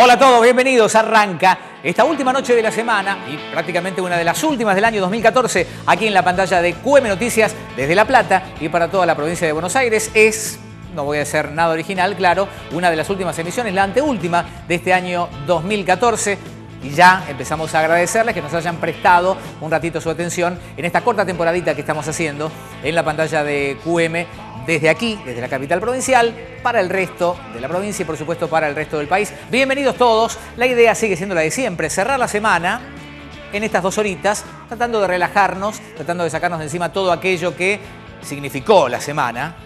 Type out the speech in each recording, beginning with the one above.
Hola a todos, bienvenidos. Arranca esta última noche de la semana y prácticamente una de las últimas del año 2014 aquí en la pantalla de QM Noticias desde La Plata y para toda la provincia de Buenos Aires. Es, no voy a hacer nada original, claro, una de las últimas emisiones, la anteúltima de este año 2014. Y ya empezamos a agradecerles que nos hayan prestado un ratito su atención en esta corta temporadita que estamos haciendo en la pantalla de QM desde aquí, desde la capital provincial, para el resto de la provincia y por supuesto para el resto del país. Bienvenidos todos. La idea sigue siendo la de siempre, cerrar la semana en estas dos horitas, tratando de relajarnos, tratando de sacarnos de encima todo aquello que significó la semana,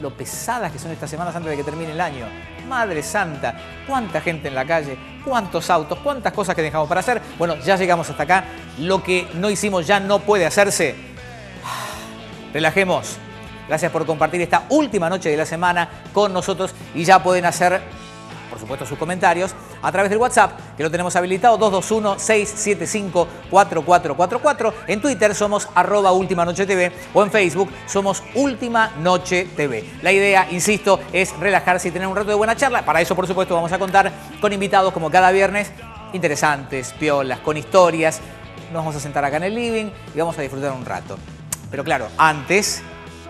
lo pesadas que son estas semanas antes de que termine el año. Madre Santa, cuánta gente en la calle, cuántos autos, cuántas cosas que dejamos para hacer. Bueno, ya llegamos hasta acá. Lo que no hicimos ya no puede hacerse. Relajemos, Gracias por compartir esta última noche de la semana con nosotros y ya pueden hacer, por supuesto, sus comentarios a través del WhatsApp, que lo tenemos habilitado, 221-675-4444. En Twitter somos arroba Última Noche TV o en Facebook somos Última Noche TV. La idea, insisto, es relajarse y tener un rato de buena charla. Para eso, por supuesto, vamos a contar con invitados como cada viernes, interesantes, piolas, con historias. Nos vamos a sentar acá en el living y vamos a disfrutar un rato. Pero claro, antes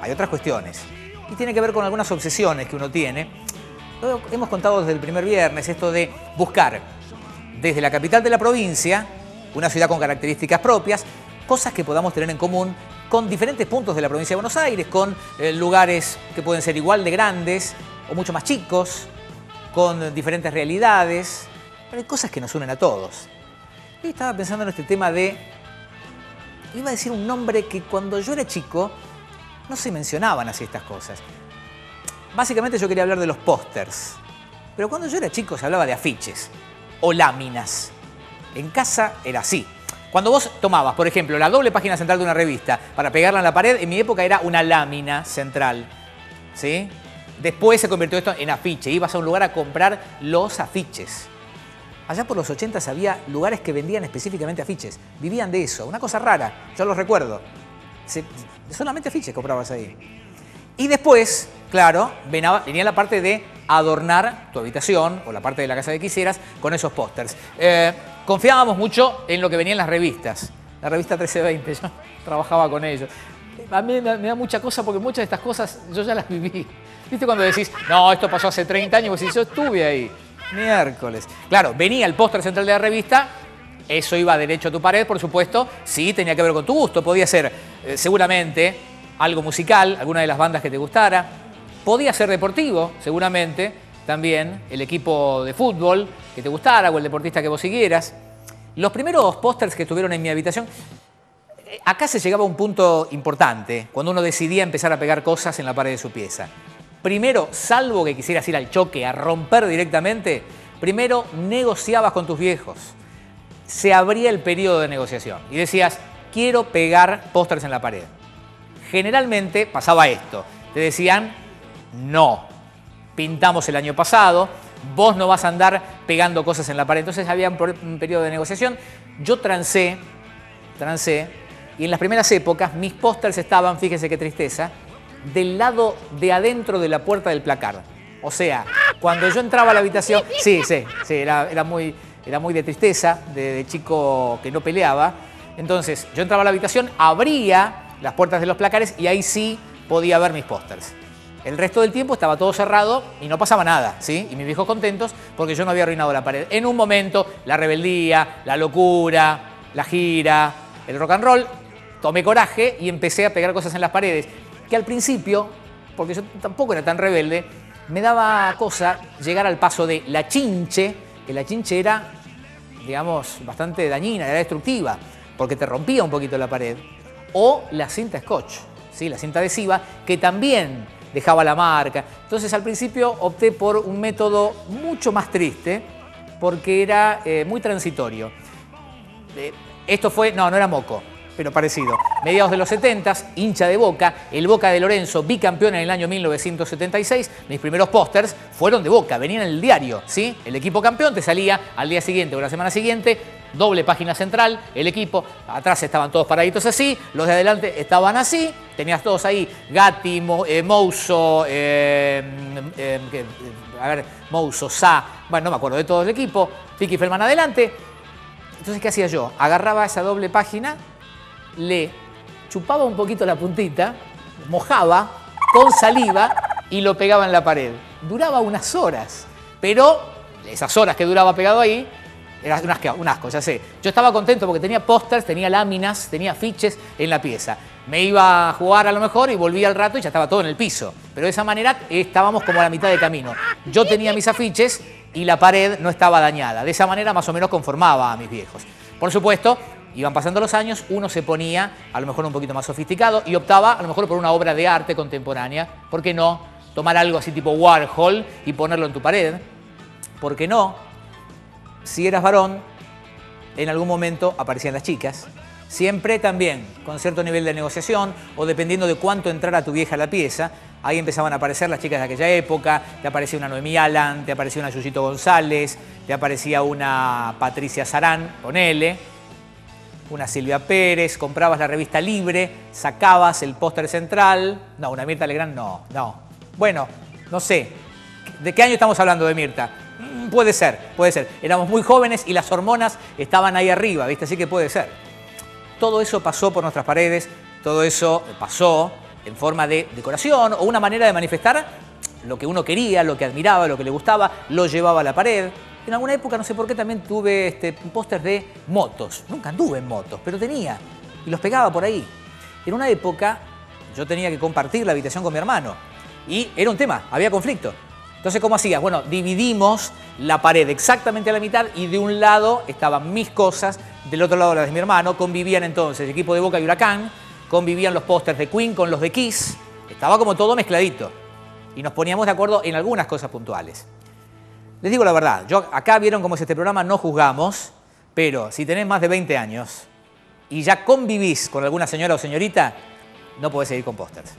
hay otras cuestiones. Y tiene que ver con algunas obsesiones que uno tiene. Hemos contado desde el primer viernes, esto de buscar desde la capital de la provincia, una ciudad con características propias, cosas que podamos tener en común con diferentes puntos de la provincia de Buenos Aires, con eh, lugares que pueden ser igual de grandes o mucho más chicos, con diferentes realidades, pero hay cosas que nos unen a todos. Y estaba pensando en este tema de, iba a decir un nombre que cuando yo era chico no se mencionaban así estas cosas. Básicamente yo quería hablar de los pósters. Pero cuando yo era chico se hablaba de afiches o láminas. En casa era así. Cuando vos tomabas, por ejemplo, la doble página central de una revista para pegarla en la pared, en mi época era una lámina central. ¿Sí? Después se convirtió esto en afiche. Ibas a un lugar a comprar los afiches. Allá por los 80 había lugares que vendían específicamente afiches. Vivían de eso. Una cosa rara. Yo lo recuerdo solamente afiches comprabas ahí. Y después, claro, venía la parte de adornar tu habitación o la parte de la casa que quisieras con esos pósters. Eh, confiábamos mucho en lo que venía en las revistas. La revista 1320, yo trabajaba con ellos. A mí me, da mucha cosa porque muchas de estas cosas yo ya las viví. ¿Viste cuando decís, no, esto pasó hace 30 años? Pues yo estuve ahí. Miércoles. Claro, venía el póster central de la revista eso iba derecho a tu pared, por supuesto. Sí, tenía que ver con tu gusto. Podía ser eh, seguramente algo musical, alguna de las bandas que te gustara. Podía ser deportivo, seguramente. También el equipo de fútbol que te gustara o el deportista que vos siguieras. Los primeros pósters que estuvieron en mi habitación, eh, acá se llegaba a un punto importante, cuando uno decidía empezar a pegar cosas en la pared de su pieza. Primero, salvo que quisieras ir al choque, a romper directamente, primero negociabas con tus viejos se abría el periodo de negociación y decías, quiero pegar pósters en la pared. Generalmente pasaba esto, te decían, no, pintamos el año pasado, vos no vas a andar pegando cosas en la pared. Entonces había un, periodo de negociación. Yo trancé, trancé, y en las primeras épocas mis pósters estaban, fíjese qué tristeza, del lado de adentro de la puerta del placar. O sea, cuando yo entraba a la habitación, sí, sí, sí, era, era muy, era muy de tristeza, de, chico que no peleaba. Entonces yo entraba a la habitación, abría las puertas de los placares y ahí sí podía ver mis pósters. El resto del tiempo estaba todo cerrado y no pasaba nada, ¿sí? Y mis viejos contentos porque yo no había arruinado la pared. En un momento, la rebeldía, la locura, la gira, el rock and roll, tomé coraje y empecé a pegar cosas en las paredes. Que al principio, porque yo tampoco era tan rebelde, me daba cosa llegar al paso de la chinche que la chinche era, digamos, bastante dañina, era destructiva, porque te rompía un poquito la pared. O la cinta scotch, ¿sí? la cinta adhesiva, que también dejaba la marca. Entonces al principio opté por un método mucho más triste, porque era eh, muy transitorio. Eh, esto fue, no, no era moco, pero parecido. Mediados de los 70, hincha de Boca, el Boca de Lorenzo, bicampeón en el año 1976. Mis primeros pósters fueron de Boca, venían en el diario, ¿sí? El equipo campeón te salía al día siguiente o la semana siguiente, doble página central, el equipo, atrás estaban todos paraditos así, los de adelante estaban así, tenías todos ahí, Gatti, eh, Mouso, eh, eh, a ver, Mouso, Sa, bueno, no me acuerdo de todo el equipo, Fiki Felman adelante. Entonces, ¿qué hacía yo? Agarraba esa doble página, le chupaba un poquito la puntita, mojaba con saliva y lo pegaba en la pared. Duraba unas horas, pero esas horas que duraba pegado ahí, era un asco, ya sé. Yo estaba contento porque tenía pósters, tenía láminas, tenía afiches en la pieza. Me iba a jugar a lo mejor y volvía al rato y ya estaba todo en el piso. Pero de esa manera estábamos como a la mitad de camino. Yo tenía mis afiches y la pared no estaba dañada. De esa manera más o menos conformaba a mis viejos. Por supuesto, iban pasando los años, uno se ponía a lo mejor un poquito más sofisticado y optaba a lo mejor por una obra de arte contemporánea. ¿Por qué no? Tomar algo así tipo Warhol y ponerlo en tu pared. ¿Por qué no? si eras varón, en algún momento aparecían las chicas. Siempre también con cierto nivel de negociación o dependiendo de cuánto entrara tu vieja a la pieza, ahí empezaban a aparecer las chicas de aquella época, te aparecía una Noemí Alan, te aparecía una Yuyito González, te aparecía una Patricia Sarán, ponele, una Silvia Pérez, comprabas la revista Libre, sacabas el póster central, no, una Mirta Legrand no, no. Bueno, no sé, ¿de qué año estamos hablando de Mirta? Mm, puede ser, puede ser. Éramos muy jóvenes y las hormonas estaban ahí arriba, ¿viste? Así que puede ser. Todo eso pasó por nuestras paredes, todo eso pasó en forma de decoración o una manera de manifestar lo que uno quería, lo que admiraba, lo que le gustaba, lo llevaba a la pared. En alguna época, no sé por qué, también tuve este, de motos. Nunca anduve en motos, pero tenía. Y los pegaba por ahí. En una época, yo tenía que compartir la habitación con mi hermano. Y era un tema, había conflicto. Entonces, ¿cómo hacías? Bueno, dividimos la pared exactamente a la mitad y de un lado estaban mis cosas, del otro lado las de mi hermano. Convivían entonces el equipo de Boca y Huracán, convivían los pósters de Queen con los de Kiss. Estaba como todo mezcladito. Y nos poníamos de acuerdo en algunas cosas puntuales. Les digo la verdad, yo acá vieron cómo es este programa, no juzgamos, pero si tenés más de 20 años y ya convivís con alguna señora o señorita, no podés seguir con pósters.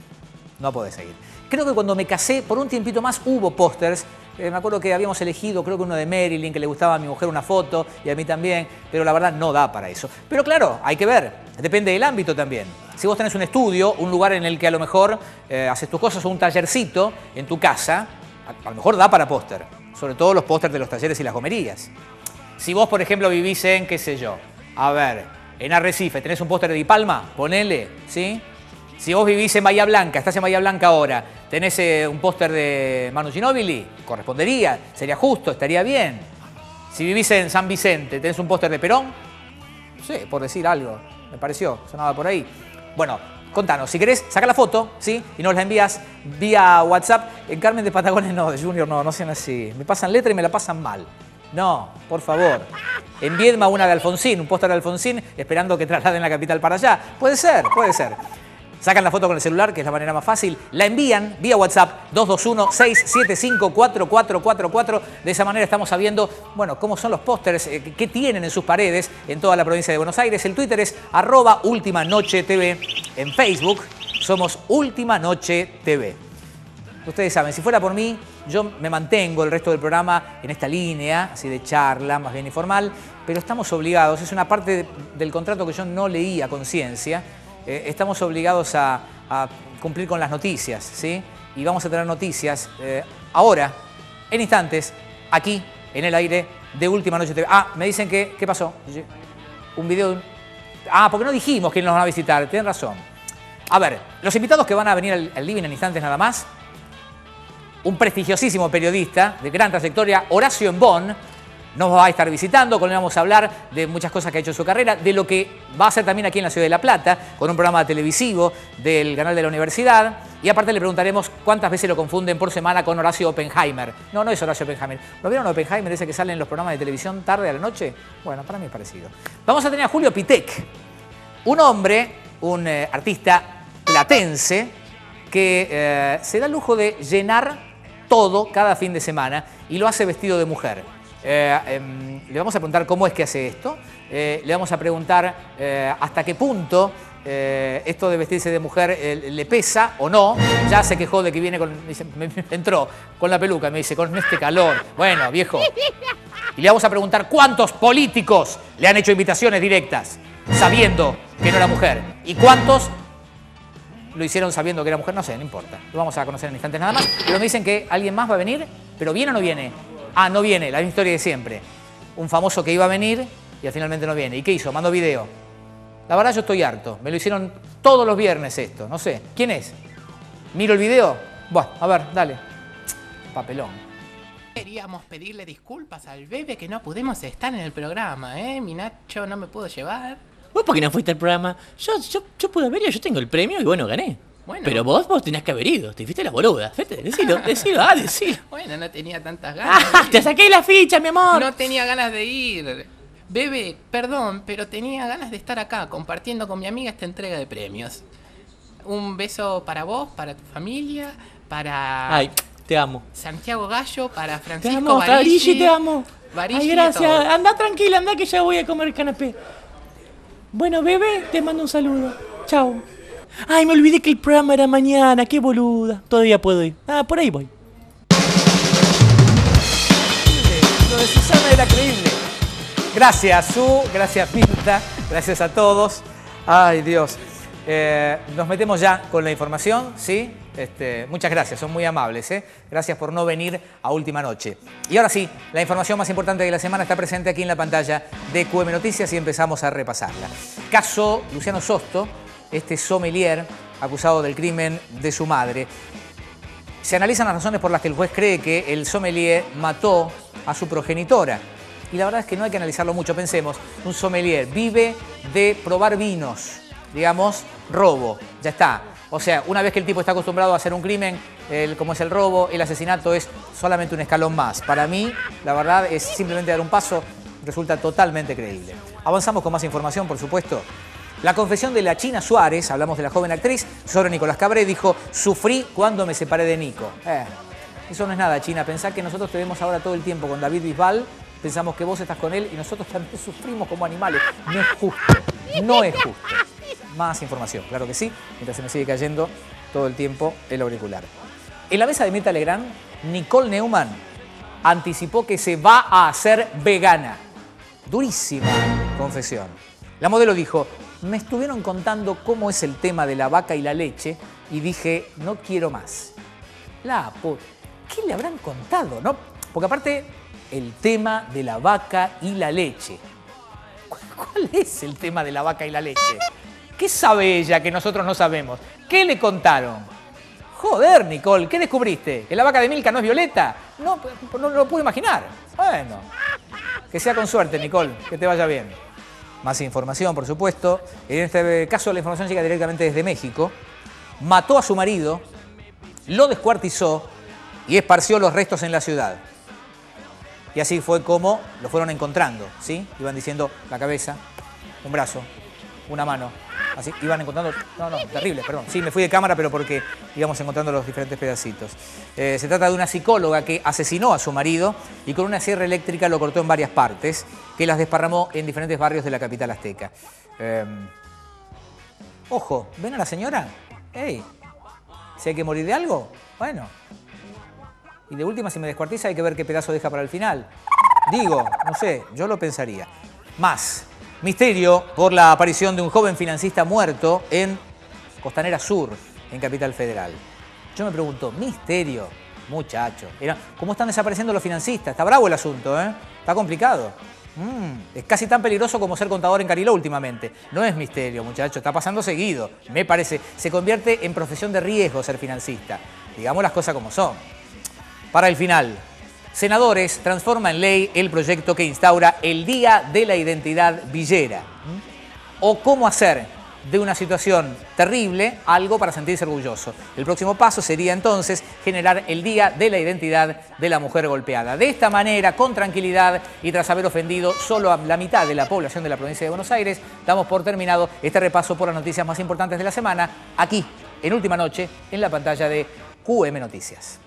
No podés seguir. Creo que cuando me casé, por un tiempito más hubo pósters. Eh, me acuerdo que habíamos elegido, creo que uno de Marilyn, que le gustaba a mi mujer una foto y a mí también, pero la verdad no da para eso. Pero claro, hay que ver, depende del ámbito también. Si vos tenés un estudio, un lugar en el que a lo mejor eh, haces tus cosas o un tallercito en tu casa, a, lo mejor da para póster. Sobre todo los pósters de los talleres y las gomerías. Si vos, por ejemplo, vivís en, qué sé yo, a ver, en Arrecife, tenés un póster de Di Palma, ponele, ¿sí? Si vos vivís en Bahía Blanca, estás en Bahía Blanca ahora, tenés eh, un póster de Manu Ginóbili, correspondería, sería justo, estaría bien. Si vivís en San Vicente, tenés un póster de Perón, sí, por decir algo, me pareció, sonaba por ahí. Bueno, contanos, si querés, saca la foto, ¿sí? Y nos la envías vía WhatsApp. En Carmen de Patagones no, de Junior no, no sean así. Me pasan letra y me la pasan mal. No, por favor. En Viedma una de Alfonsín, un póster de Alfonsín, esperando que trasladen la capital para allá. Puede ser, puede ser. Sacan la foto con el celular, que es la manera más fácil, la envían vía WhatsApp 221-675-4444. De esa manera estamos sabiendo, bueno, cómo son los pósters, eh, qué tienen en sus paredes en toda la provincia de Buenos Aires. El Twitter es arroba Última Noche TV. En Facebook somos Última Noche TV. Ustedes saben, si fuera por mí, yo me mantengo el resto del programa en esta línea, así de charla, más bien informal, pero estamos obligados, es una parte del contrato que yo no leí a conciencia, eh, estamos obligados a, cumplir con las noticias, ¿sí? Y vamos a tener noticias eh, ahora, en instantes, aquí, en el aire de Última Noche TV. Ah, me dicen que, ¿qué pasó? Un video... Ah, porque no dijimos que nos van a visitar, tienen razón. A ver, los invitados que van a venir al, al living en instantes nada más, un prestigiosísimo periodista de gran trayectoria, Horacio Embón, nos va a estar visitando, con él vamos a hablar de muchas cosas que ha hecho en su carrera, de lo que va a hacer también aquí en la Ciudad de La Plata, con un programa televisivo del canal de la universidad. Y aparte le preguntaremos cuántas veces lo confunden por semana con Horacio Oppenheimer. No, no es Horacio Oppenheimer. ¿Lo vieron Oppenheimer ese que sale en los programas de televisión tarde a la noche? Bueno, para mí es parecido. Vamos a tener a Julio Pitek, un hombre, un eh, artista platense, que eh, se da el lujo de llenar todo cada fin de semana y lo hace vestido de mujer. Eh, em, le vamos a preguntar cómo es que hace esto. Eh, le vamos a preguntar eh, hasta qué punto esto de vestirse de mujer le pesa o no. Ya se quejó de que viene con. Me, entró con la peluca, me dice, con este calor. Bueno, viejo. Y le vamos a preguntar cuántos políticos le han hecho invitaciones directas, sabiendo que no era mujer. Y cuántos lo hicieron sabiendo que era mujer, no sé, no importa. Lo vamos a conocer en instantes nada más. Pero me dicen que alguien más va a venir, pero ¿viene o no viene? Ah, no viene, la misma historia de siempre. Un famoso que iba a venir y finalmente no viene. ¿Y qué hizo? Mandó video. La verdad yo estoy harto. Me lo hicieron todos los viernes esto. No sé. ¿Quién es? ¿Miro el video? Bueno, a ver, dale. Papelón. Queríamos pedirle disculpas al bebé que no pudimos estar en el programa, ¿eh? Mi Nacho no me pudo llevar. ¿Vos por qué no fuiste al programa? Yo, yo, yo pude ido, yo tengo el premio y bueno, gané. Bueno. Pero vos, vos tenías que haber ido, te fuiste la boluda. Fíjate, decilo, decilo, ah, decilo. Bueno, no tenía tantas ganas. ¡Ah, te saqué la ficha, mi amor! No tenía ganas de ir. Bebé, perdón, pero tenía ganas de estar acá compartiendo con mi amiga esta entrega de premios. Un beso para vos, para tu familia, para Ay, te amo. Santiago Gallo, para Te Francisco amo, Barigi. Te amo. Barigi Ay, gracias. Anda tranquila, anda que ya voy a comer canapé. Bueno, bebé, te mando un saludo. Chao. Ay, me olvidé que el programa era mañana, qué boluda. Todavía puedo ir. Ah, por ahí voy. Lo de Susana era creíble. Gracias, Su. Gracias, Mirta. Gracias a todos. Ay, Dios. Eh, nos metemos ya con la información, ¿sí? Este, muchas gracias, son muy amables. ¿eh? Gracias por no venir a última noche. Y ahora sí, la información más importante de la semana está presente aquí en la pantalla de QM Noticias y empezamos a repasarla. Caso Luciano Sosto, este sommelier acusado del crimen de su madre. Se analizan las razones por las que el juez cree que el sommelier mató a su progenitora. Y la verdad es que no hay que analizarlo mucho. Pensemos, un sommelier vive de probar vinos, digamos, robo. Ya está. O sea, una vez que el tipo está acostumbrado a hacer un crimen, el- como es el robo, el asesinato es solamente un escalón más. Para mí, la verdad es simplemente dar un paso, resulta totalmente creíble. Avanzamos con más información, por supuesto. La confesión de la China Suárez, hablamos de la joven actriz, sobre Nicolás Cabré, dijo, sufrí cuando me separé de Nico. Eh, eso no es nada, China. Pensá que nosotros te vemos ahora todo el tiempo con David Bisbal, pensamos que vos estás con él y nosotros también sufrimos como animales. No es justo, no es justo. Más información, claro que sí, mientras se me sigue cayendo todo el tiempo el auricular. En la mesa de Mirta Legrand, Nicole Neumann anticipó que se va a hacer vegana. Durísima confesión. La modelo dijo, me estuvieron contando cómo es el tema de la vaca y la leche y dije, no quiero más. La pu- ¿Qué le habrán contado, no? Porque aparte, el tema de la vaca y la leche. ¿Cu- ¿Cuál es el tema de la vaca y la leche? ¿Qué sabe ella que nosotros no sabemos? ¿Qué le contaron? Joder, Nicole, ¿qué descubriste? ¿Que la vaca de Milka no es violeta? No, no, no lo puedo imaginar. Bueno, que sea con suerte, Nicole, que te vaya bien. Más información, por supuesto. En este caso, la información llega directamente desde México. Mató a su marido, lo descuartizó y esparció los restos en la ciudad. Y así fue como lo fueron encontrando, ¿sí? Iban diciendo la cabeza, un brazo, una mano. Así iban encontrando. No, no, terrible, perdón. Sí, me fui de cámara, pero porque íbamos encontrando los diferentes pedacitos. Eh, se trata de una psicóloga que asesinó a su marido y con una sierra eléctrica lo cortó en varias partes, que las desparramó en diferentes barrios de la capital azteca. Eh, ojo, ¿ven a la señora? ¡Ey! Si hay que morir de algo, bueno. Y de última, si me descuartiza, hay que ver qué pedazo deja para el final. Digo, no sé, yo lo pensaría. Más. Misterio por la aparición de un joven financista muerto en Costanera Sur, en Capital Federal. Yo me pregunto, misterio, muchacho. ¿Cómo están desapareciendo los financistas? Está bravo el asunto, ¿eh? Está complicado. Mm, es casi tan peligroso como ser contador en Cariló últimamente. No es misterio, muchacho, está pasando seguido. Me parece, se convierte en profesión de riesgo ser financista. Digamos las cosas como son. Para el final, senadores transforma en ley el proyecto que instaura el Día de la Identidad Villera. O cómo hacer de una situación terrible algo para sentirse orgulloso. El próximo paso sería entonces generar el Día de la Identidad de la Mujer Golpeada. De esta manera, con tranquilidad y tras haber ofendido solo a la mitad de la población de la provincia de Buenos Aires, damos por terminado este repaso por las noticias más importantes de la semana, aquí, en Última Noche, en la pantalla de QM Noticias.